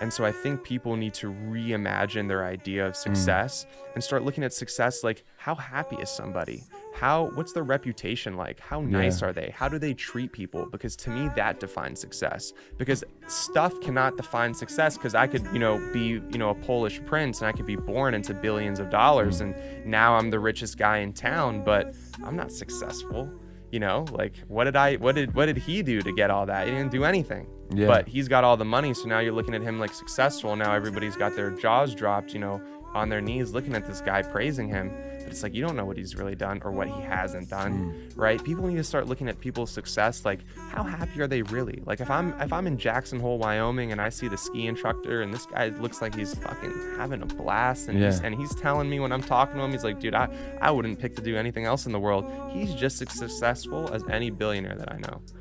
And so I think people need to reimagine their idea of Mm. success and start looking at success like how happy is somebody? How what's their reputation like? How nice Yeah. are they? How do they treat people? Because to me that defines success. Because stuff cannot define success because I could, you know, be, you know, a Polish prince and I could be born into billions of dollars Mm. and now I'm the richest guy in town, but I'm not successful. You know, like what did I what did what did he do to get all that? He didn't do anything. Yeah. But he's got all the money, so now you're looking at him like successful. Now everybody's got their jaws dropped, you know, on their knees looking at this guy praising him. But it's like you don't know what he's really done or what he hasn't done, hmm. right? People need to start looking at people's success like how happy are they really? Like if I'm if I'm in Jackson Hole, Wyoming and I see the ski instructor and this guy looks like he's fucking having a blast and he's and he's telling me when I'm talking to him, he's like, dude, I, I wouldn't pick to do anything else in the world. He's just as successful as any billionaire that I know.